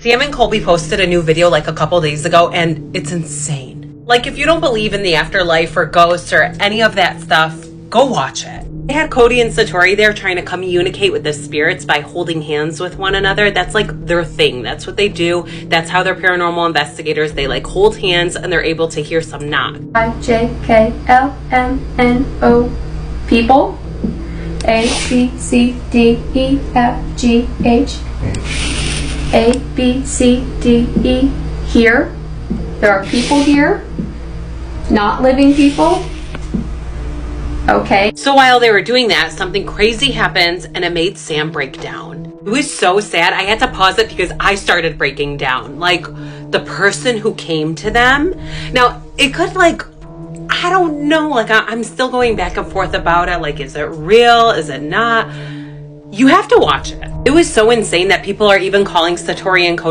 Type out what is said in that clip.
Sam and Colby posted a new video like a couple days ago, and it's insane. Like, if you don't believe in the afterlife or ghosts or any of that stuff, go watch it. They had Cody and Satori there trying to communicate with the spirits by holding hands with one another. That's like their thing. That's what they do. That's how they're paranormal investigators. They like hold hands and they're able to hear some knock. I J K L M N O people. A B C D E F G H A B C D E here. There are people here, not living people. Okay. So while they were doing that, something crazy happens and it made Sam break down. It was so sad. I had to pause it because I started breaking down. Like the person who came to them. Now, it could like I don't know. Like I, am still going back and forth about it. Like, is it real? Is it not? You have to watch it. It was so insane that people are even calling Satori and Cody